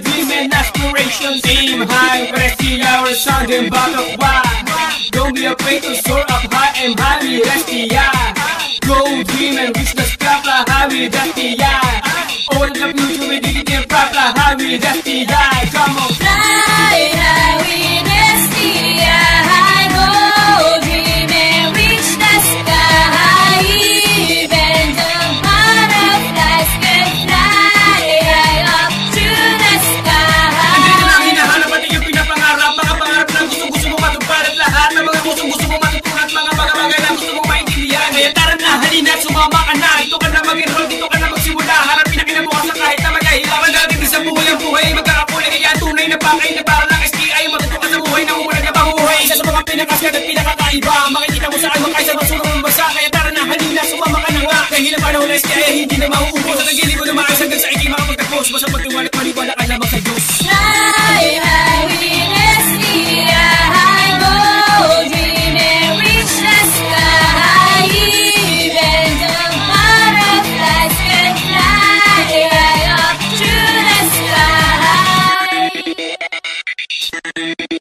dream and aspiration Aim high, when I see our sound and bottle wide Don't be afraid to soar up high and highly resty, yeah Go dream and reach the sky, fly high with dusty, yeah Open up new to the digital, fly, fly high with dusty, yeah Come on, fly. Labis ka ng pinakakaiba. Makikita mo sa saan makaisa basura mong basa. Kaya tara na halina sumama ka na nga. Dahil ang panahon ay kaya hindi na mauubos. Sa tagili ko lumakas hanggang sa ikay makapagtapos Basta pagtiwala paniwala ka lamang sa Diyos. Ay, ay, witness niya High gold, dinner, richness ka Thank you.